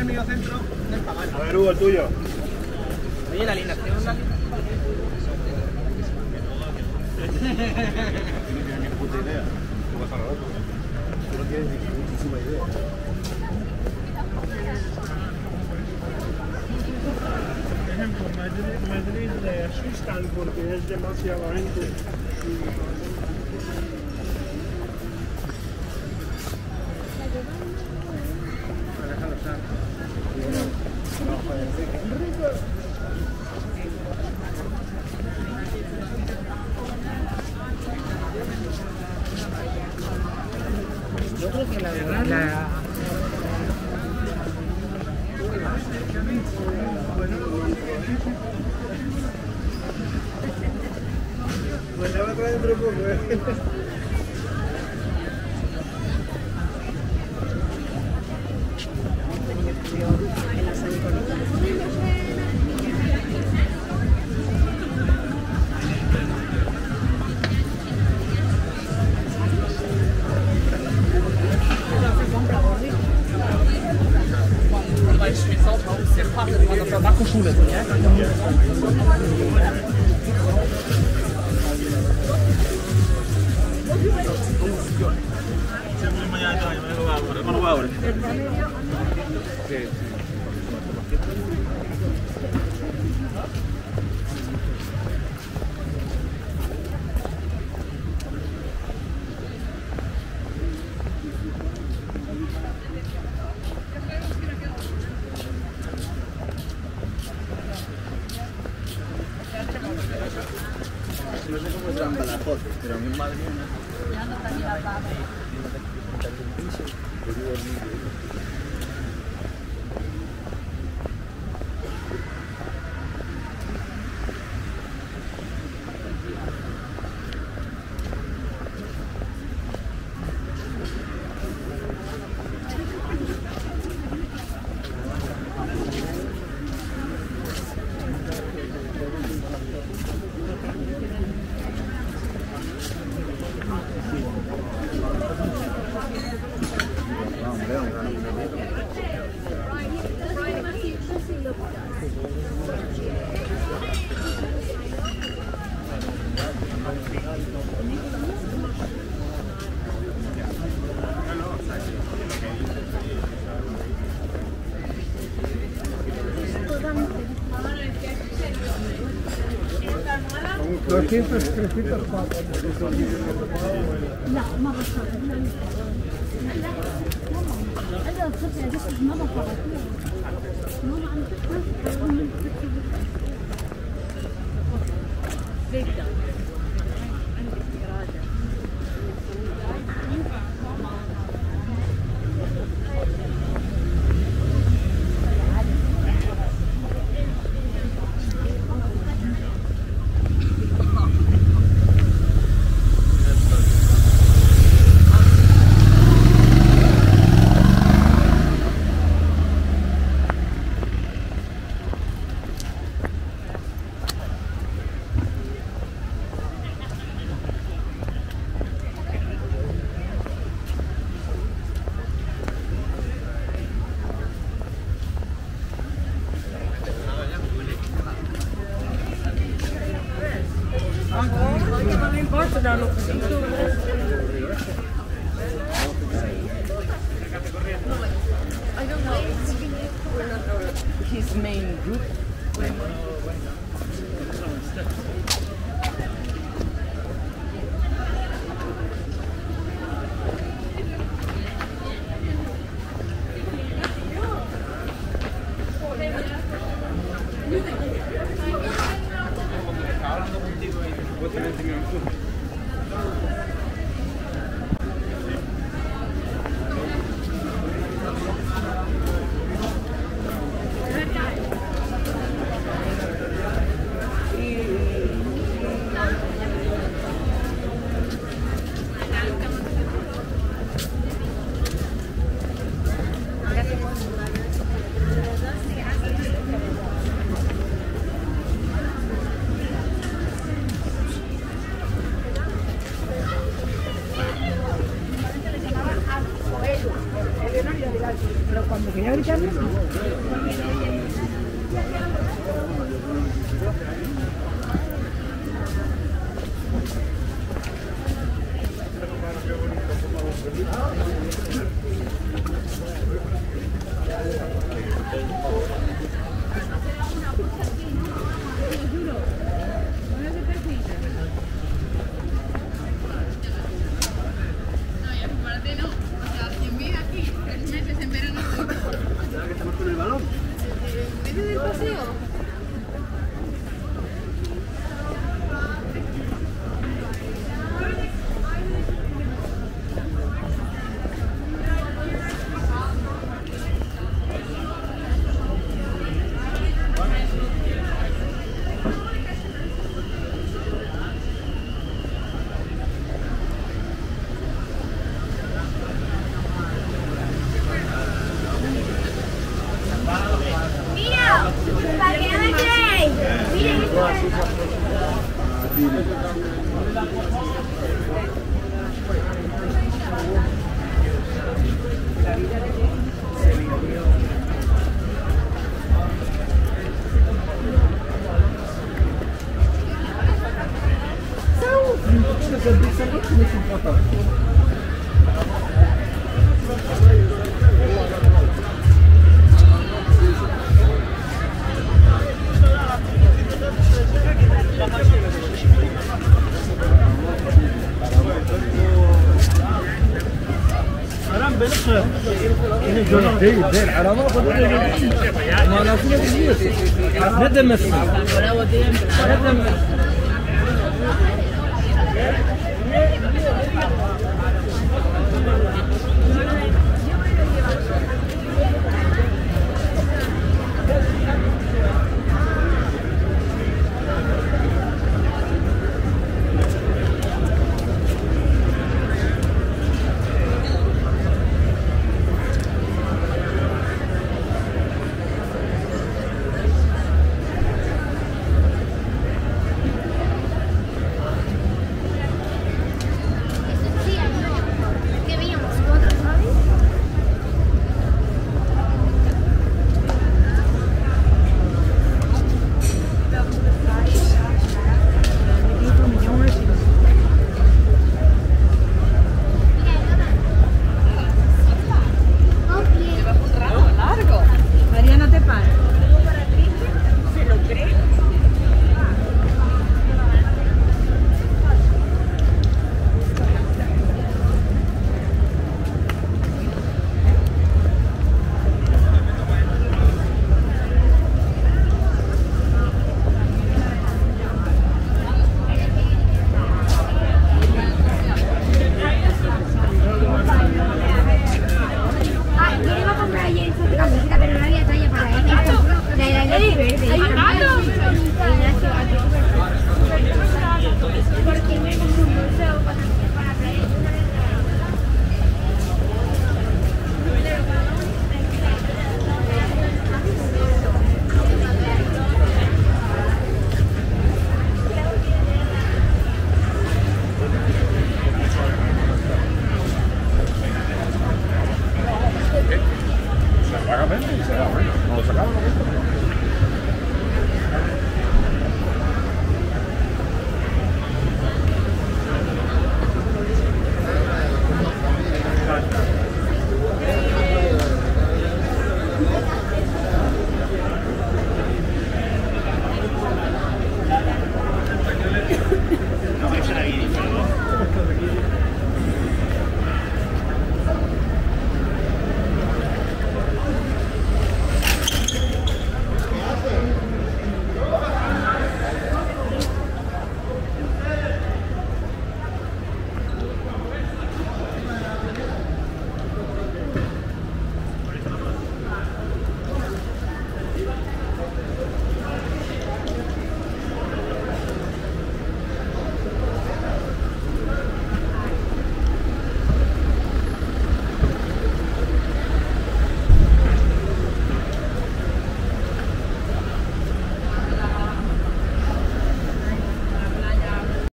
El medio centro no está mal. A ver, Hugo, el tuyo. Oye, la alineación, la No tienes ni puta idea. Tú vas a lo otro. Tú no tienes ni muchísima idea. Por ejemplo, Madrid, Madrid le asustan porque es demasiada gente. Yo creo que la verdad, la... Pues ya me trae dentro poco, 300 لا ما بصرف لا لا أنا الخطه دي ما بصرف ماما عم تكتب main 힘들게커 서. Saúde! Todas as vezes, sabe que eu? دي دي الحرامه ما لا فيه ندم مثل ندم